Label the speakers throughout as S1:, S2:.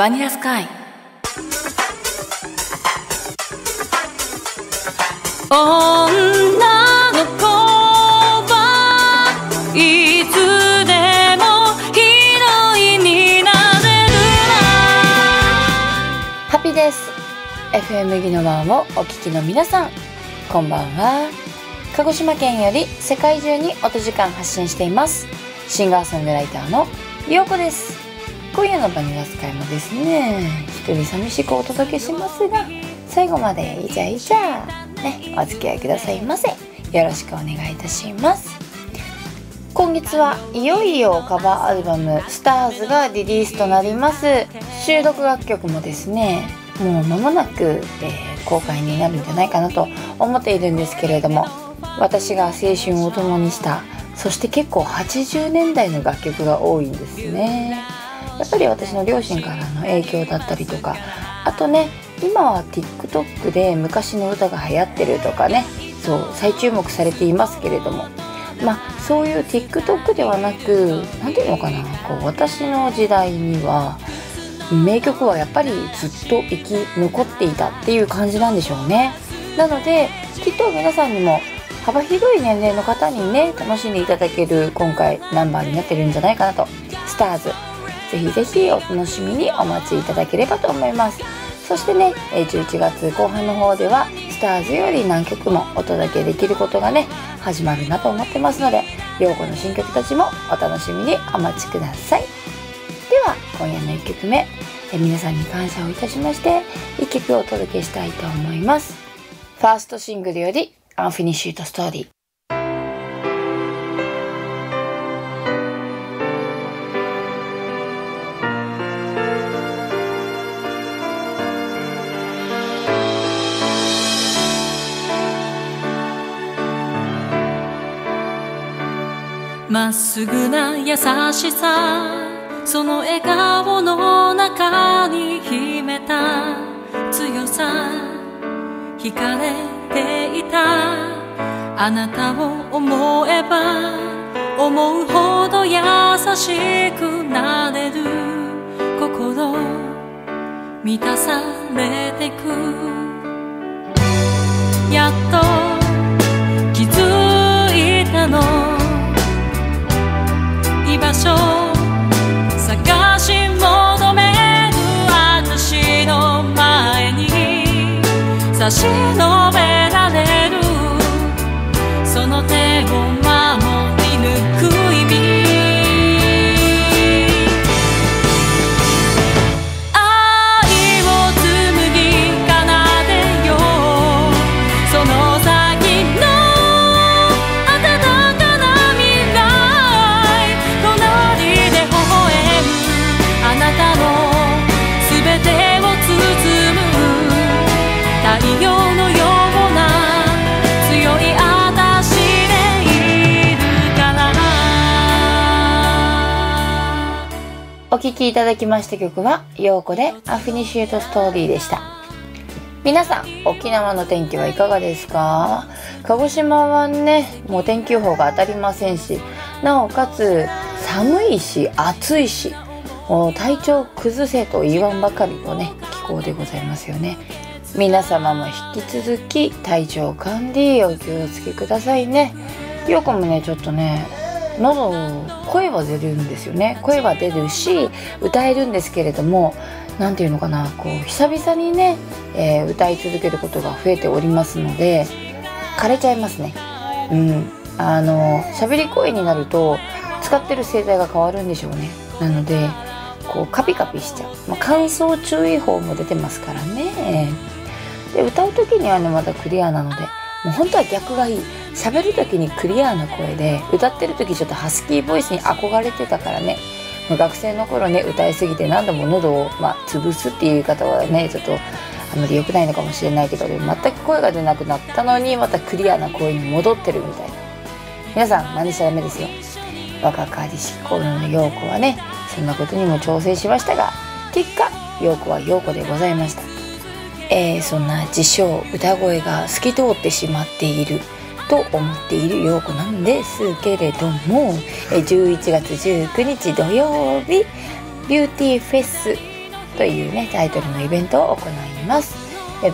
S1: バニラスカイ。女の子はいつでもヒロインになれる
S2: ハッピーです。FM ギノワンをお聞きの皆さん。こんばんは。鹿児島県より世界中に音時間発信しています。シンガーソングライターのようこです。今夜のバニラスカイもですね一人寂しくお届けしますが最後までイチャイチャねお付き合いくださいませ。よろしくお願いいたします。今月はいよいよカバーアルバム「スターズがリリースとなります。収録楽曲もですねもう間もなく、えー、公開になるんじゃないかなと思っているんですけれども私が青春を共にしたそして結構80年代の楽曲が多いんですね。やっぱり私の両親からの影響だったりとかあとね今は TikTok で昔の歌が流行ってるとかねそう再注目されていますけれどもまあそういう TikTok ではなく何ていうのかなこう私の時代には名曲はやっぱりずっと生き残っていたっていう感じなんでしょうね。なのできっと皆さんにも幅広い年齢の方にね楽しんでいただける今回ナンバーになってるんじゃないかなと。スターズ。ぜひぜひお楽しみにお待ちいただければと思います。そしてね11月後半の方ではスターズより何曲もお届けできることがね始まるなと思ってますので陽子の新曲たちもお楽しみにお待ちください。では今夜の1曲目え皆さんに感謝をいたしまして1曲をお届けしたいと思います。ファーストシングルより Unfinished Story。
S1: まっすぐな優しさその笑顔の中に秘めた強さ惹かれていた。あなたを思えば思うほど優しくなれる。心満たされてく。やっと気づいたの。所。探し求める私の前に。差し伸べられる。その手を守
S2: お聴きいただきました曲は、陽子でアフィニシュートストーリーでした。皆さん、沖縄の天気はいかがですか？鹿児島はね、もう天気予報が当たりませんし、なおかつ寒いし暑いし、もう体調崩せと言わんばかりのね、気候でございますよね。皆様も引き続き体調管理お気をつけくださいね。陽子もね、ちょっとね、喉声は出るんですよね。声は出るし歌えるんですけれども何て言うのかなこう久々にね、えー歌い続けることが増えておりますので枯れちゃいますね。うん。あの喋り声になると使ってる声帯が変わるんでしょうね。なのでこうカピカピしちゃう、まあ、乾燥注意報も出てますからね。で歌う時にはねまだクリアなのでもう本当は逆がいい。喋る時にクリアな声で歌ってる時ちょっとハスキーボイスに憧れてたからね。学生の頃ね歌いすぎて何度も喉を、まあ、潰すっていう言い方はねちょっとあまり良くないのかもしれないけど全く声が出なくなったのにまたクリアな声に戻ってるみたいな。皆さん真似しちゃダメですよ。若かりし頃の陽子はねそんなことにも挑戦しましたが結果陽子は陽子でございました。えーそんな自称歌声が透き通ってしまっていると思っている陽子なんですけれども11月19日土曜日ビューティーフェス
S1: というね、タイトルのイベントを行います。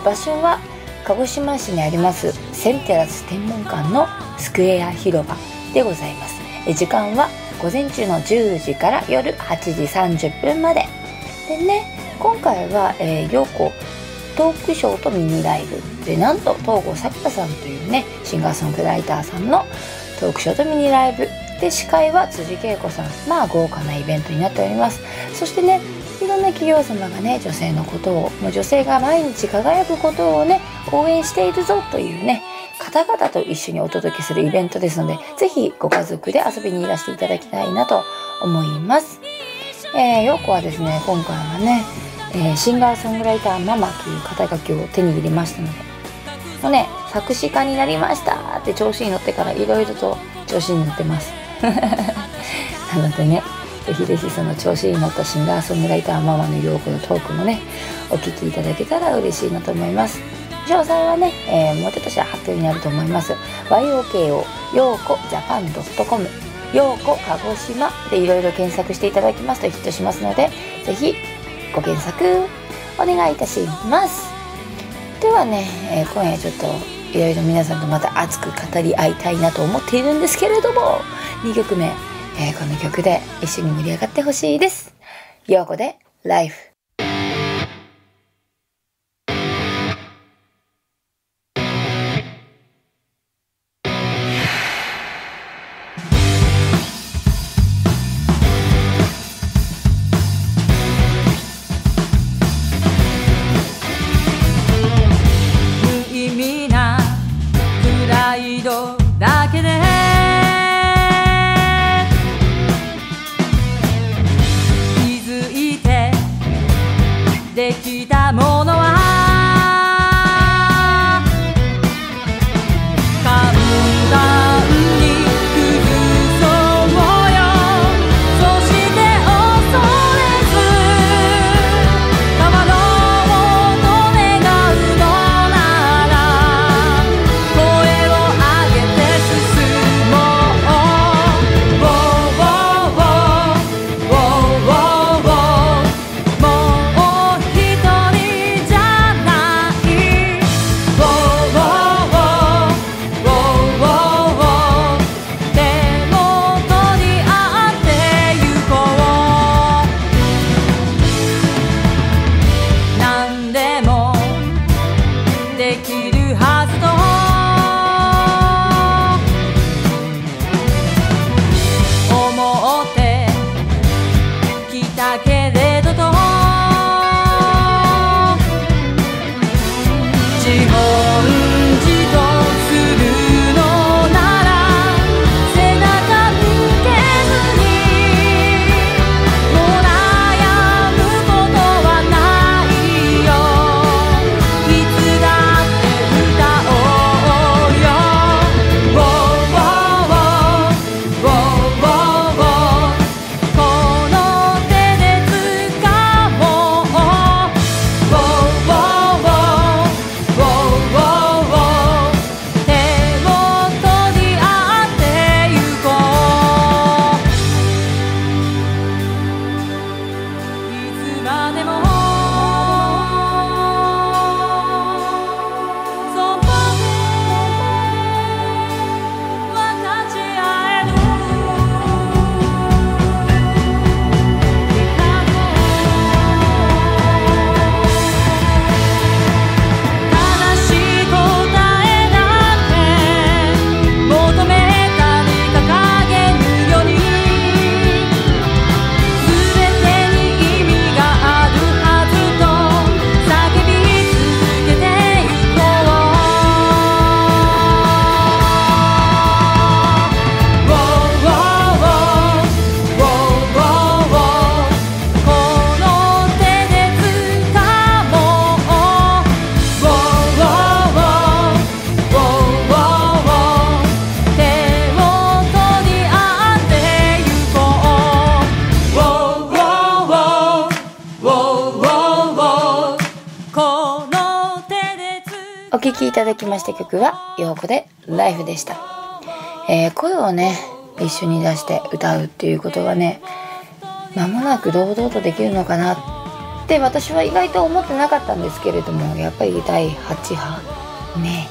S1: 場所は、鹿児島市にあります、センテラス天文館のスクエア広場でございます。時間は午前中の10時から夜8時30分まで。でね、今回は、えー、陽子トークショーとミニライブでなんと東郷さくらさんというねシンガーソングライターさんのトークショーとミニライブで司会は辻恵子さんまあ豪華なイベントになっております。そしてねいろんな企業様がね女性のことをもう女性が毎日輝くことをね応援しているぞというね方々と一緒にお届けするイベントですのでぜひご家族で遊びにいらしていただきたいなと思います。えー、陽子はですね今回はねえー、シンガーソングライターママという肩書きを手に入れましたのでもうね作詞家になりました。って調子に乗ってからいろいろと調子に乗ってます。なのでねぜひぜひその調子に乗ったシンガーソングライターママの陽子のトークもねお聞きいただけたら嬉しいなと思います。詳細はね、えー、もうちょっとしたら発表になると思います。YOKO 陽子ジャパン .com 陽子鹿児島でいろいろ検索していただきますとヒットしますのでぜひご検索お願いいたします。ではね、えー、今夜ちょっといろいろ皆さんとまた熱く語り合いたいなと思っているんですけれども2曲目、えー、この曲で一緒に盛り上がってほしいです。ようこで「Life」聴きいただきました曲は、陽子で Life でした。えー、声をね、一緒に出して歌うっていうことはね、間もなく堂々とできるのかな
S2: で私は意外と思ってなかったんですけれどもやっぱり第8波ね。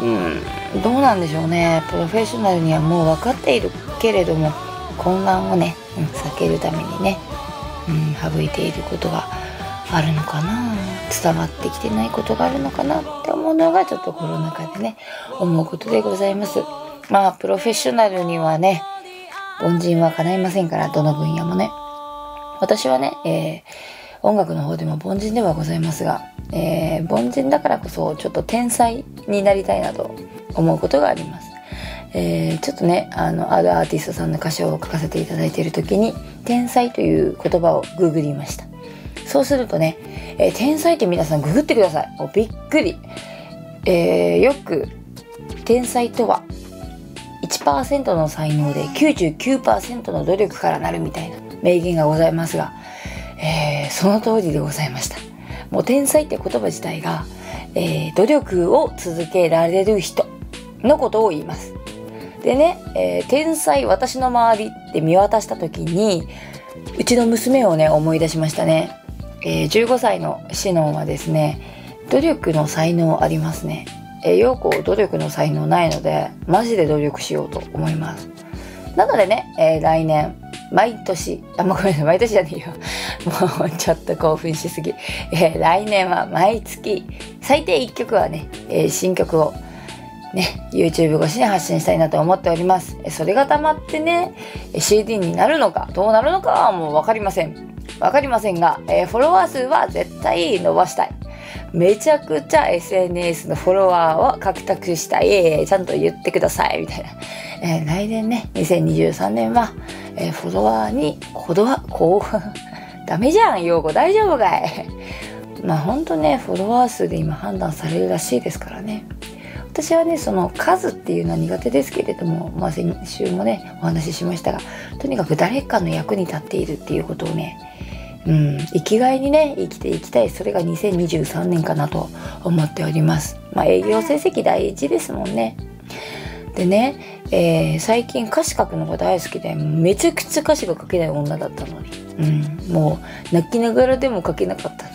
S2: うん。どうなんでしょうね。プロフェッショナルにはもう分かっているけれども混乱をね、うん、避けるためにね、うん、省いていることがあるのかな？伝わってきてないことがあるのかなって思うのがちょっとコロナ禍でね思うことでございます。まあプロフェッショナルにはね凡人は叶いませんからどの分野もね。私はね、えー、音楽の方でも凡人ではございますが、えー、凡人だからこそちょっと天才になりたいなと思うことがあります。えー、ちょっとねあのあるアーティストさんの歌詞を書かせていただいている時に「天才」という言葉をググりました。そうするとね、えー、天才って皆さんググってください。もうびっくり、えー、よく天才とは1%の才能で99%の努力からなるみたいな名言がございますが、えー、その通りでございました。もう天才って言葉自体が、えー、努力を続けられる人のことを言います。でね、えー、天才私の周りって見渡した時にうちの娘をね思い出しましたね、えー、15歳のシノンはですね努力の才能ありますねえー、陽子努力の才能ないのでマジで努力しようと思いますなのでね、えー、来年毎年あもうごめんなさい毎年じゃねえよ もうちょっと興奮しすぎ、えー、来年は毎月最低1曲はね、えー、新曲をね、YouTube 越しに発信したいなと思っております。それが溜まってね、CD になるのか、どうなるのかはもうわかりません。わかりませんが、えー、フォロワー数は絶対伸ばしたい。めちゃくちゃ SNS のフォロワーを獲得したい。ちゃんと言ってください。みたいな。えー、来年ね、2023年は、えー、フォロワーにこだわ、こう、ダメじゃん、ようこ大丈夫かい。まあほんとね、フォロワー数で今判断されるらしいですからね。私はねその数っていうのは苦手ですけれども、まあ、先週もねお話ししましたがとにかく誰かの役に立っているっていうことをねうん生きがいにね生きていきたい。それが2023年かなと思っております。まあ営業成績大事ですもんね。でね、えー、最近歌詞書くのが大好きでめちゃくちゃ歌詞が書けない女だったのに、うん、もう泣きながらでも書けなかったのに。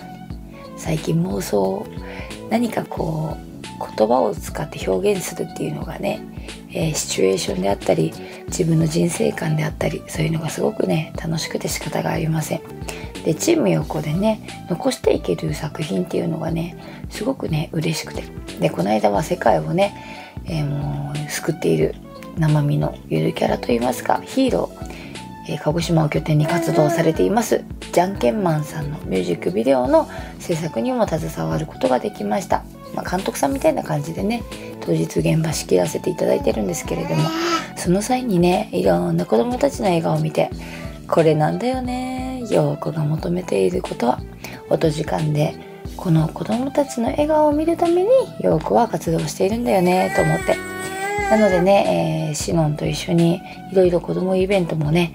S2: 最近妄想何かこう言葉を使って表現するっていうのがね、えー、シチュエーションであったり自分の人生観であったりそういうのがすごくね楽しくて仕方がありません。でチーム横でね残していける作品っていうのがねすごくね嬉しくて。でこの間は世界をね、えー、もう救っている生身のゆるキャラといいますかヒーローえ鹿児島を拠点に活動されていますじゃんけんマンさんのミュージックビデオの制作にも携わることができました。まあ、監督さんみたいな感じでね当日現場仕切らせていただいてるんですけれどもその際にねいろんな子供たちの笑顔を見てこれなんだよね陽子が求めていることは音時間でこの子供たちの笑顔を見るために陽子は活動しているんだよねと思ってなのでね、えー、シノンと一緒にいろいろ子供イベントもね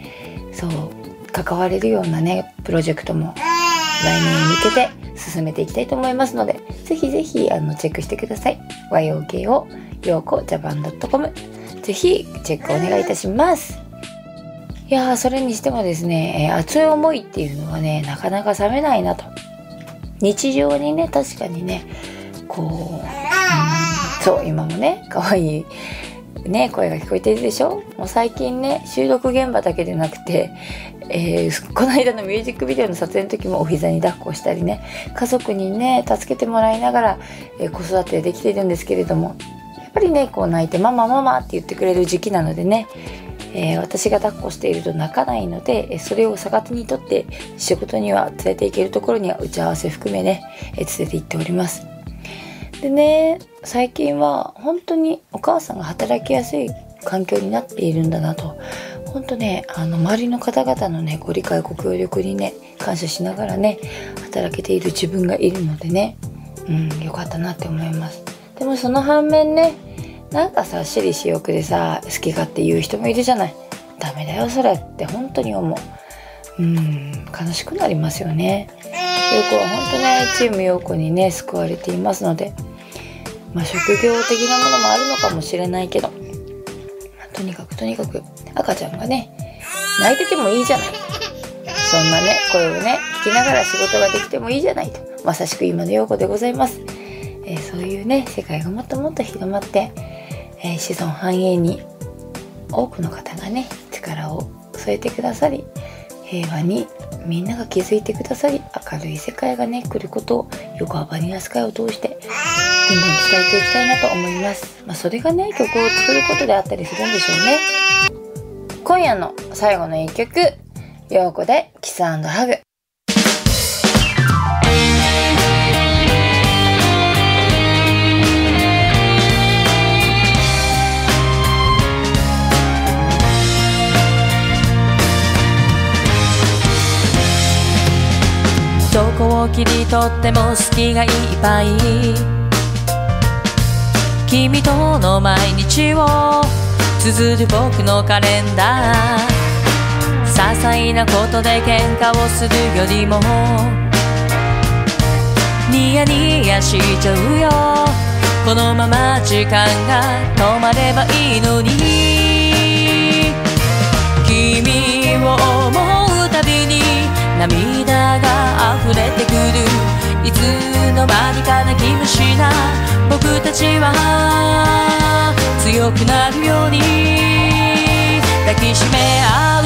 S2: そう関われるようなねプロジェクトも来年に向けて進めていきたいと思いますので、ぜひぜひあのチェックしてください。YOKO ようこジャパン .com ぜひチェックお願いいたします。いや、それにしてもですね、熱い思いっていうのはね、なかなか冷めないなと。日常にね、確かにね、こう、そう、今もね、可愛いね、声が聞こえてるでしょ？もう最近ね、収録現場だけでなくて、えー、この間のミュージックビデオの撮影の時もお膝に抱っこしたりね、家族にね、助けてもらいながら、えー、子育てできているんですけれども、やっぱりね、こう泣いてママママって言ってくれる時期なのでね、えー、私が抱っこしていると泣かないので、それを逆手にとって仕事には連れて行けるところには打ち合わせ含めね、え連れて行っております。でね最近は本当にお母さんが働きやすい環境になっているんだなと本当ねあの周りの方々のねご理解ご協力にね感謝しながらね働けている自分がいるのでねうんよかったなって思いますでもその反面ねなんかさ私利私欲でさ好き勝手言う人もいるじゃない。ダメだよそれって本当に思う。うん悲しくなりますよね。陽子は本当ねチーム陽子にね救われていますので。まあ、職業的なものもあるのかもしれないけど、とにかくとにかく赤ちゃんがね、泣いててもいいじゃない。そんなね、声をね聞、きながら仕事ができてもいいじゃない。とまさしく今の陽子でございます、えーそういうね世界がもっともっと広まって、えー子孫繁栄に多くの方がね力を添えてくださり平和にみんなが気づいてくださり明るい世界がね来ることを横幅にスカイを通してどんどん伝えていきたいなと思います、まあ、それがね曲を作ることであったりするんでしょうね。今夜の最後の一曲陽子でキスハグ。
S1: どこを切り取っても好きがいっぱい君との毎日を綴る僕のカレンダー些細なことで喧嘩をするよりもニヤニヤしちゃうよこのまま時間が止まればいいのに君を思うたびに涙れてくるいつの間にか泣き虫な僕たちは強くなるように。抱きしめ合う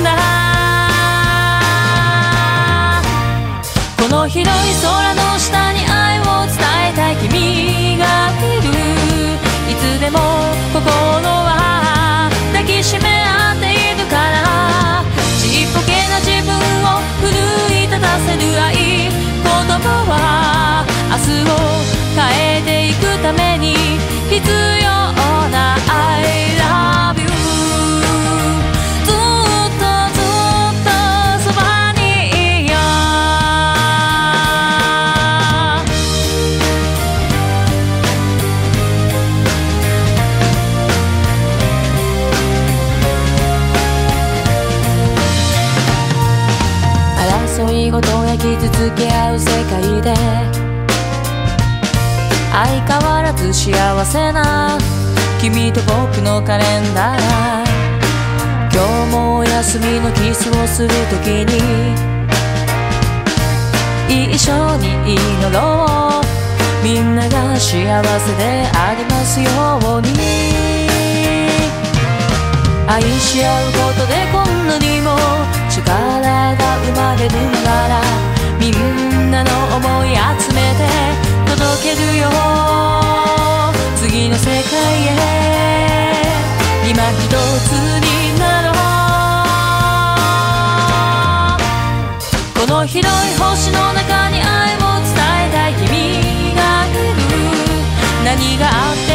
S1: んだ。この広い空の下に愛を伝えたい君がいる。いつでも心は抱きしめ合っているから。っぽけな自分を奮い立たせる愛。言葉は明日を変えていくために必要。罪のキスをするときに一緒に祈ろう。みんなが幸せでありますように。愛し合うことでこんなにもがあって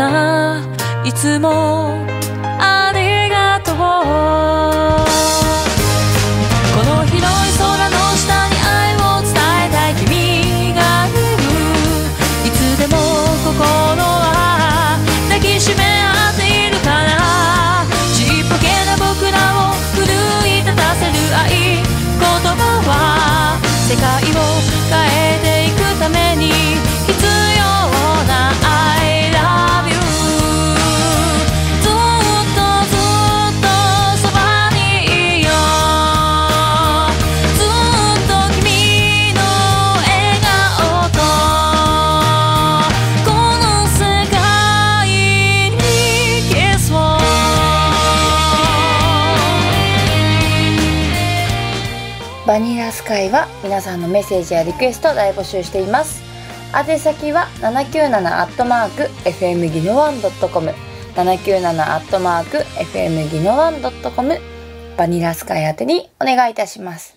S1: た。いつも
S2: スカイは皆さんのメッセージやリクエスト大募集しています。宛先は797アットマーク FM ギノワンドットコム。797アットマーク FM ギノワンドットコム。バニラスカイ宛てにお願いいたします。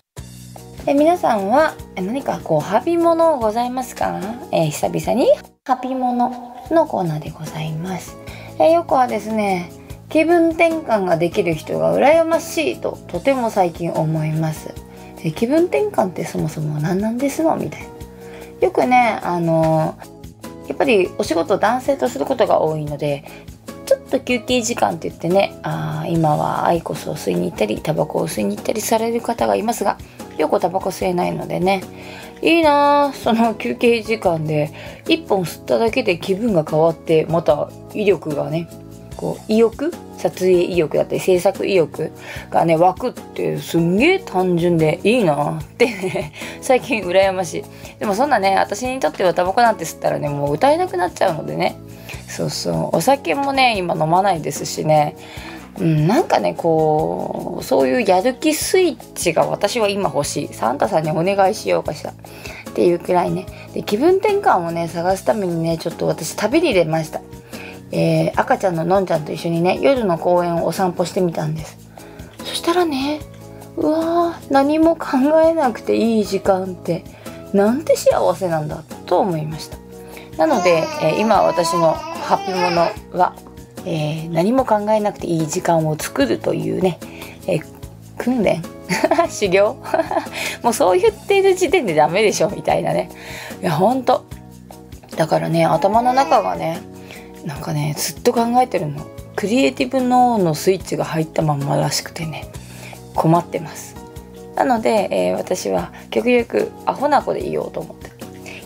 S2: え皆さんはえ何かこうハピモノございますか、えー久々に？ハピモノのコーナーでございます。えよくはですね気分転換ができる人が羨ましいととても最近思います。え気分転換ってそもそも何なんですの？みたいな。よくねあのやっぱりお仕事男性とすることが多いのでちょっと休憩時間って言ってねあ今はアイコスを吸いに行ったりタバコを吸いに行ったりされる方がいますがよくタバコ吸えないのでね。いいなあその休憩時間で1本吸っただけで気分が変わってまた威力がねこう意欲撮影意欲だったり制作意欲がね湧くってすんげえ単純でいいなって。ね 最近羨ましい。でもそんなね私にとってはタバコなんて吸ったらねもう歌えなくなっちゃうのでね。そうそう。お酒もね今飲まないですしね。うん、なんかねこうそういうやる気スイッチが私は今欲しい。サンタさんにお願いしようかしら。っていうくらいね。で気分転換をね探すためにねちょっと私旅に出ました、えー赤ちゃんののんちゃんと一緒にね夜の公園をお散歩してみたんです。そしたらねうわー何も考えなくていい時間ってなんて幸せなんだと思いました。なので、えー今私のハッピーものは、えー何も考えなくていい時間を作るというね、えー訓練 修行 もうそう言っている時点でダメでしょみたいなね。いやほんと。だからね頭の中がねなんかねずっと考えてるの。クリエイティブ脳のスイッチが入ったまんまらしくてね。困ってます。なので、えー私は極力アホな子でいようと思って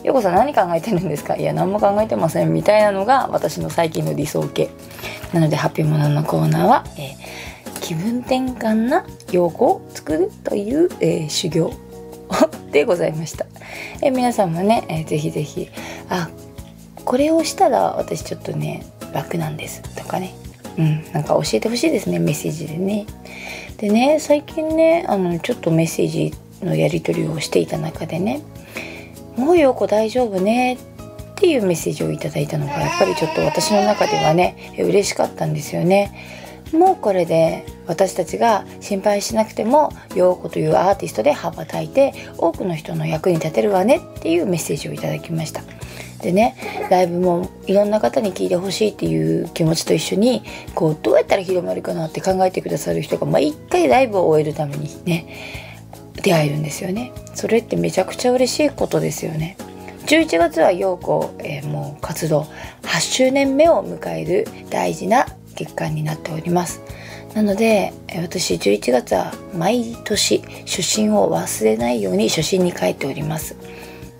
S2: よこさん何考えてるんですか？いや何も考えてません。みたいなのが私の最近の理想形。なのでハッピーモノのコーナーは、えー気分転換な用語を作るという、えー修行。でございました、え皆さんもね、えーぜひぜひあこれをしたら私ちょっとね楽なんですとかねうんなんか教えてほしいですねメッセージでねでね最近ねあのちょっとメッセージのやり取りをしていた中でね「もうよこ大丈夫ね」っていうメッセージをいただいたのがやっぱりちょっと私の中ではね嬉しかったんですよね。もうこれで私たちが心配しなくても陽子というアーティストで羽ばたいて多くの人の役に立てるわねっていうメッセージをいただきました。でねライブもいろんな方に聞いてほしいっていう気持ちと一緒にこうどうやったら広まるかなって考えてくださる人が毎回ライブを終えるためにね出会えるんですよね。それってめちゃくちゃ嬉しいことですよね。11月は陽子、えーもう活動8周年目を迎える大事な月間になっております。なので私11月は毎年初心を忘れないように初心に帰っております。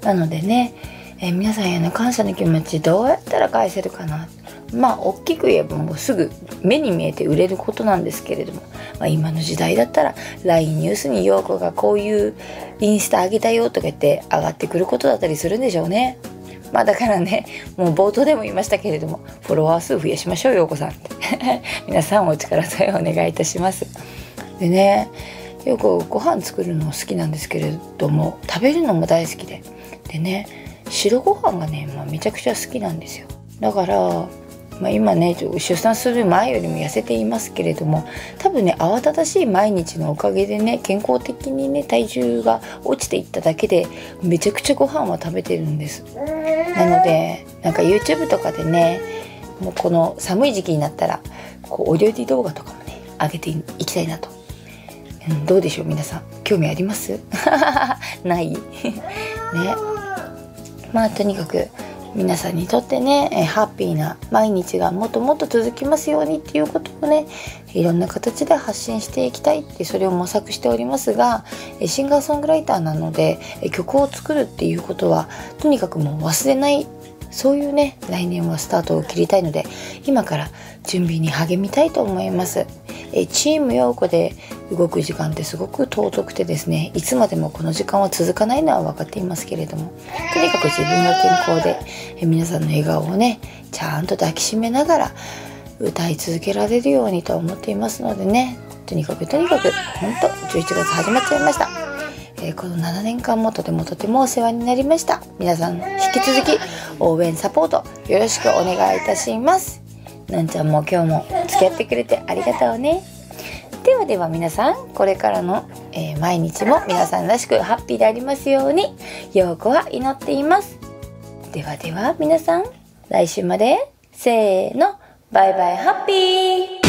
S2: なのでね、えー皆さんへの感謝の気持ちどうやったら返せるかな？まあ大きく言えばもうすぐ目に見えて売れることなんですけれども、まあ、今の時代だったら LINE ニュースに陽子がこういうインスタ上げたよとか言って上がってくることだったりするんでしょうね。まあだからねもう冒頭でも言いましたけれどもフォロワー数増やしましょう陽子さんって 皆さんお力添えお願いいたします。でねよくご飯作るの好きなんですけれども食べるのも大好きででね白ご飯がね、まあ、めちゃくちゃ好きなんですよ。だから、まあ、今ね出産する前よりも痩せていますけれども多分ね慌ただしい毎日のおかげでね健康的にね体重が落ちていっただけでめちゃくちゃご飯は食べてるんです。なのでなんか YouTube とかでねもうこの寒い時期になったらこうお料理動画とかもね上げていきたいなと、うん、どうでしょう皆さん。興味あります？ない？ね。まあとにかく皆さんにとってねえハッピーな毎日がもっともっと続きますようにっていうことをねいろんな形で発信していきたいってそれを模索しておりますがシンガーソングライターなので曲を作るっていうことはとにかくもう忘れないそういうね来年はスタートを切りたいので今から準備に励みたいと思います。えチーム陽子で動く時間ってすごく尊くてですねいつまでもこの時間は続かないのは分かっていますけれどもとにかく自分が健康でえ皆さんの笑顔をねちゃんと抱きしめながら歌い続けられるようにと思っていますのでねとにかくとにかくほんと11月始まっちゃいました、えーこの7年間もとてもとてもお世話になりました。皆さん引き続き応援サポートよろしくお願いいたします。なんちゃんも今日も付き合ってくれてありがとうね。ではでは皆さんこれからの、えー毎日も皆さんらしくハッピーでありますように陽子は祈っています。ではでは皆さん来週までせーのバイバイハッピー。